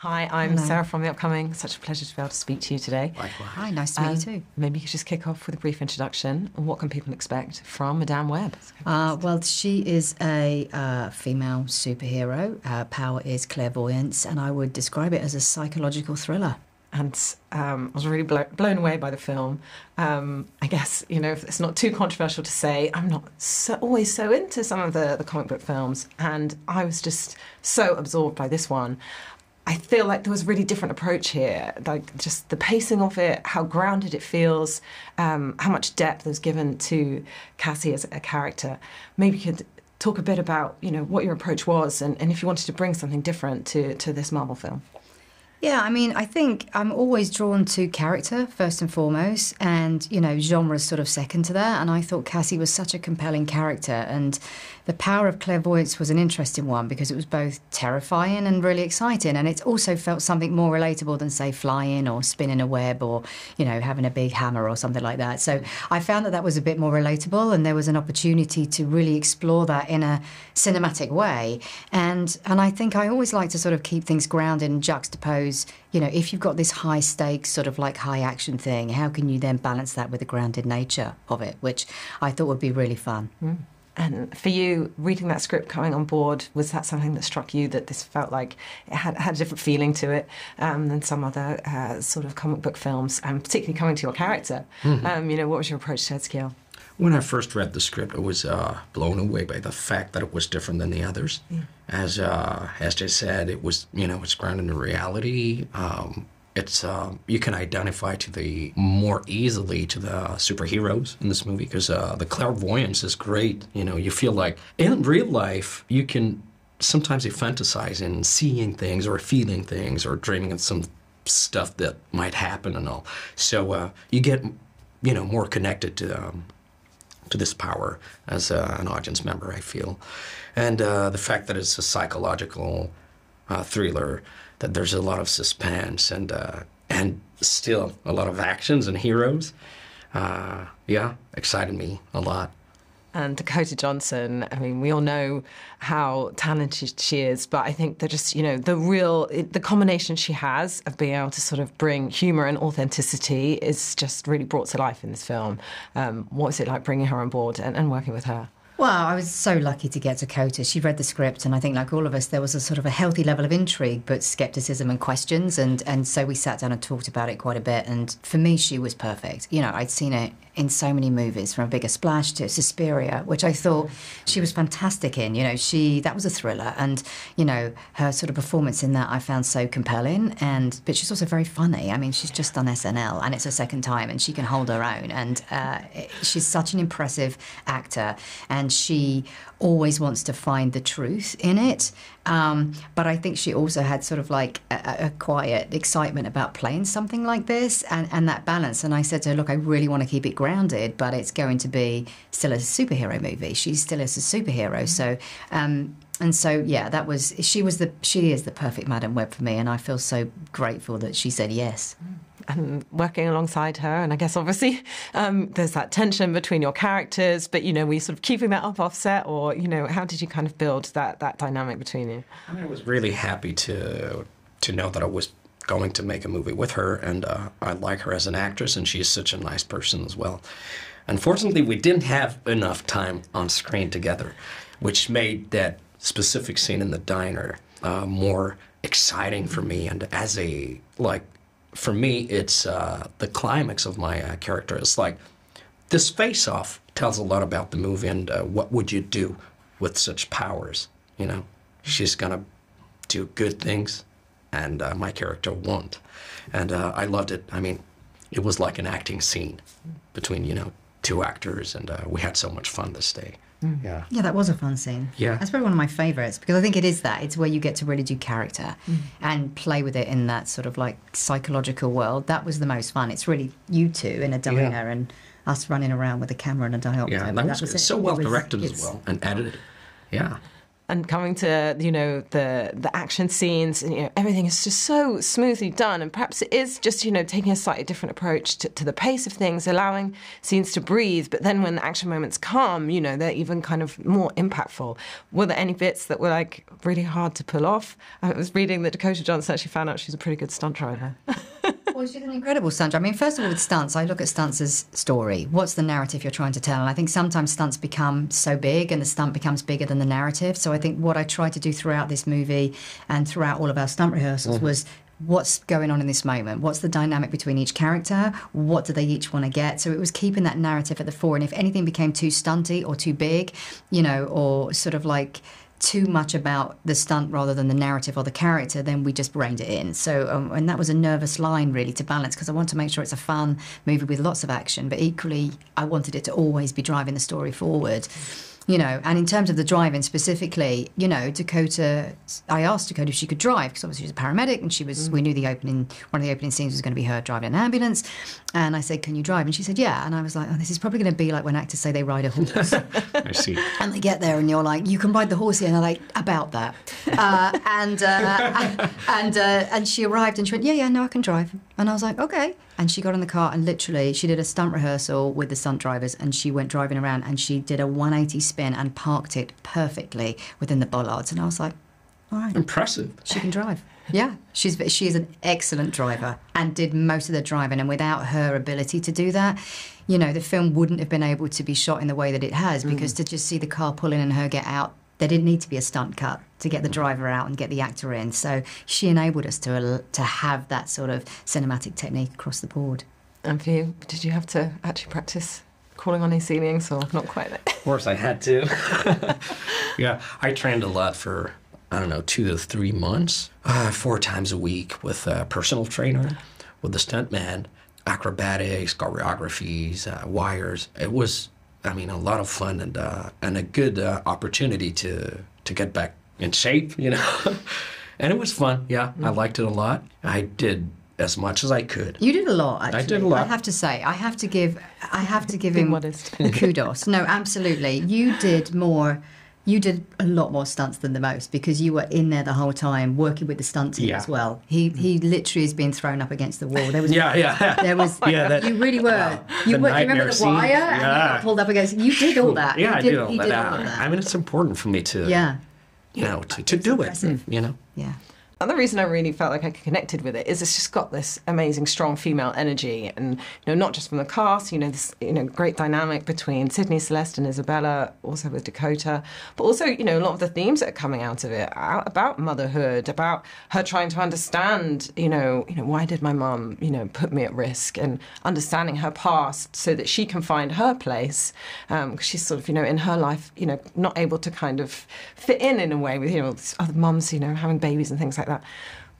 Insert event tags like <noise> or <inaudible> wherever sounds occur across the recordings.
Hi, I'm Hello. Sarah from The Upcoming. Such a pleasure to be able to speak to you today. Hi, nice to meet you Um, too. Maybe you could just kick off with a brief introduction. And what can people expect from Madame Web? Uh, well, she is a uh, female superhero. Her power is clairvoyance, and I would describe it as a psychological thriller. and um, I was really blo- blown away by the film. Um, I guess you know if it's not too controversial to say I'm not so, always so into some of the, the comic book films, and I was just so absorbed by this one. I feel like there was a really different approach here, like just the pacing of it, how grounded it feels, um, how much depth was given to Cassie as a character. Maybe you could talk a bit about you know what your approach was, and, and if you wanted to bring something different to to this Marvel film. Yeah, I mean, I think I'm always drawn to character first and foremost, and you know, genre is sort of second to that. And I thought Cassie was such a compelling character, and the power of clairvoyance was an interesting one because it was both terrifying and really exciting, and it also felt something more relatable than say flying or spinning a web or you know having a big hammer or something like that. So I found that that was a bit more relatable, and there was an opportunity to really explore that in a cinematic way. And and I think I always like to sort of keep things grounded and juxtapose. You know, if you've got this high stakes sort of like high action thing, how can you then balance that with the grounded nature of it, which I thought would be really fun. And for you, reading that script, coming on board, was that something that struck you that this felt like it had, had a different feeling to it um, than some other uh, sort of comic book films, and particularly coming to your character? Um, you know, what was your approach to Ezekiel? When I first read the script, I was uh, blown away by the fact that it was different than the others. As uh, as Jay said, it was you know it's grounded in reality. Um, it's uh, you can identify to the more easily to the superheroes in this movie because uh, the clairvoyance is great. You know, you feel like in real life you can sometimes you fantasize in seeing things or feeling things or dreaming of some stuff that might happen and all. So uh, you get you know more connected to. Um, to this power as uh, an audience member, I feel. And uh, the fact that it's a psychological uh, thriller, that there's a lot of suspense and uh, and still a lot of actions and heroes, uh, yeah, excited me a lot. And Dakota Johnson, I mean, we all know how talented she is, but I think that just, you know, the real, the combination she has of being able to sort of bring humour and authenticity is just really brought to life in this film. Um, what was it like bringing her on board and, and working with her? Well, I was so lucky to get Dakota. She read the script, and I think, like all of us, there was a sort of a healthy level of intrigue, but skepticism and questions. And, and so we sat down and talked about it quite a bit. And for me, she was perfect. You know, I'd seen it in so many movies, from A Bigger Splash to Suspiria, which I thought she was fantastic in. You know, she that was a thriller, and you know her sort of performance in that I found so compelling. And but she's also very funny. I mean, she's just done SNL, and it's her second time, and she can hold her own. And uh, she's such an impressive actor, and she always wants to find the truth in it. Um, but I think she also had sort of like a, a quiet excitement about playing something like this and, and that balance. And I said to her, Look, I really want to keep it grounded, but it's going to be still a superhero movie. She still is a superhero. So, um, and so yeah, that was she was the she is the perfect Madame Web for me, and I feel so grateful that she said yes. And working alongside her. And I guess obviously um, there's that tension between your characters, but you know, were you sort of keeping that up offset, or you know, how did you kind of build that that dynamic between you? I was really happy to to know that I was going to make a movie with her, and uh, I like her as an actress, and she's such a nice person as well. Unfortunately, we didn't have enough time on screen together, which made that specific scene in the diner uh, more exciting for me. And as a like, for me, it's uh, the climax of my uh, character. It's like this face-off tells a lot about the movie and uh, what would you do with such powers. You know, she's gonna do good things, and uh, my character won't. And uh, I loved it. I mean, it was like an acting scene between you know two actors, and uh, we had so much fun this day. Yeah. Yeah, that was a fun scene. Yeah. That's probably one of my favourites because I think it is that. It's where you get to really do character and play with it in that sort of like psychological world. That was the most fun. It's really you two in a diner and us running around with a camera and a diopter. Yeah, But that was, it. so It well was- directed as well and edited. Yeah. And coming to you know the the action scenes and you know everything is just so smoothly done. And perhaps it is just you know taking a slightly different approach to, to the pace of things allowing scenes to breathe. But then when the action moments come you know they're even kind of more impactful. Were there any bits that were like really hard to pull off? I was reading that Dakota Johnson actually found out she's a pretty good stunt driver <laughs> well, she's an incredible stunt. I mean, first of all, with stunts, I look at stunts as story. What's the narrative you're trying to tell? And I think sometimes stunts become so big and the stunt becomes bigger than the narrative. So I think what I tried to do throughout this movie and throughout all of our stunt rehearsals mm-hmm. was what's going on in this moment what's the dynamic between each character what do they each want to get so it was keeping that narrative at the fore and if anything became too stunty or too big you know or sort of like too much about the stunt rather than the narrative or the character, then we just reined it in. So, um, and that was a nervous line really to balance because I want to make sure it's a fun movie with lots of action, but equally, I wanted it to always be driving the story forward you know, and in terms of the driving specifically, you know, Dakota, I asked Dakota if she could drive because obviously she's a paramedic and she was, mm. we knew the opening, one of the opening scenes was going to be her driving an ambulance. And I said, can you drive? And she said, yeah. And I was like, oh, this is probably going to be like when actors say they ride a horse. <laughs> I see. <laughs> And they get there and you're like, you can ride the horse here. And they're like, about that. <laughs> Uh, and, uh, and, uh, and she arrived and she went, yeah, yeah, no, I can drive. And I was like, okay. And she got in the car and literally she did a stunt rehearsal with the stunt drivers and she went driving around and she did a 180 spin and parked it perfectly within the bollards. And I was like, all right. Impressive. She can drive. Yeah, she's she is an excellent driver and did most of the driving. And without her ability to do that, you know, the film wouldn't have been able to be shot in the way that it has because mm. to just see the car pull in and her get out there didn't need to be a stunt cut to get the driver out and get the actor in. So she enabled us to to have that sort of cinematic technique across the board. And for you, did you have to actually practice crawling on any ceilings or not quite there? Of course, I had to. <laughs> yeah, I trained a lot for I don't know two to three months, uh, four times a week with a personal trainer, with the stuntman, acrobatics, choreographies, uh, wires. It was I mean, a lot of fun and uh, and a good uh, opportunity to to get back in shape, you know. <laughs> and it was fun. Yeah, mm-hmm. I liked it a lot. I did as much as I could. You did a lot. Actually. I did a lot. I have to say, I have to give, I have to give him modest. kudos. No, absolutely, you did more you did a lot more stunts than the most because you were in there the whole time working with the stunt team yeah. as well. He he literally has been thrown up against the wall. There was <laughs> yeah yeah there was <laughs> yeah that, you really were you, were, you remember the wire yeah. and pulled up against you did all that yeah did, I did all, that. Did all that. I mean it's important for me to yeah you know to, to do it you know yeah and the reason I really felt like I connected with it is it's just got this amazing, strong female energy, and you know, not just from the cast, you know, this you know great dynamic between Sydney, Celeste, and Isabela, also with Dakota, but also you know a lot of the themes that are coming out of it about motherhood, about her trying to understand, you know, you know, why did my mum, you know, put me at risk, and understanding her past so that she can find her place, because um, she's sort of you know in her life, you know, not able to kind of fit in in a way with you know other mums, you know, having babies and things like that that.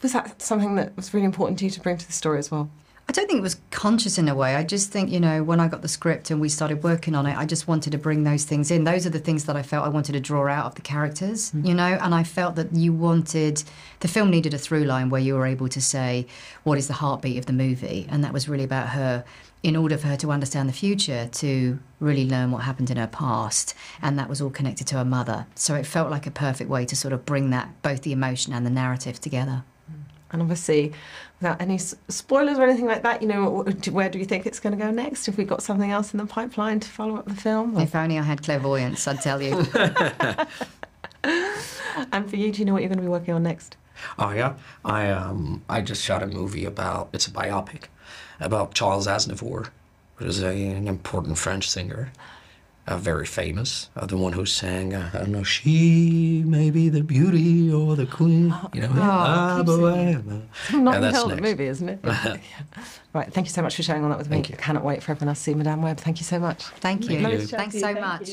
Was that something that was really important to you to bring to the story as well? I don't think it was conscious in a way. I just think, you know, when I got the script and we started working on it, I just wanted to bring those things in. Those are the things that I felt I wanted to draw out of the characters, mm. you know, and I felt that you wanted, the film needed a through line where you were able to say, what is the heartbeat of the movie? And that was really about her in order for her to understand the future, to really learn what happened in her past. And that was all connected to her mother. So it felt like a perfect way to sort of bring that, both the emotion and the narrative together. And obviously, without any spoilers or anything like that, you know, where do you think it's going to go next? If we got something else in the pipeline to follow up the film? Or? If only I had clairvoyance, I'd tell you. <laughs> and for you, do you know what you're going to be working on next? Oh yeah, I um I just shot a movie about it's a biopic about Charles Aznavour, who is a, an important French singer, uh, very famous, uh, the one who sang, uh, I don't know, she may be the beauty or the queen, you know, oh, ah, bohème. Not yeah, the movie, isn't it? <laughs> yeah. Right, thank you so much for sharing all that with thank me. You. Cannot wait for everyone else to see Madame Web. Thank you so much. Thank you. Thank you. Thanks so much.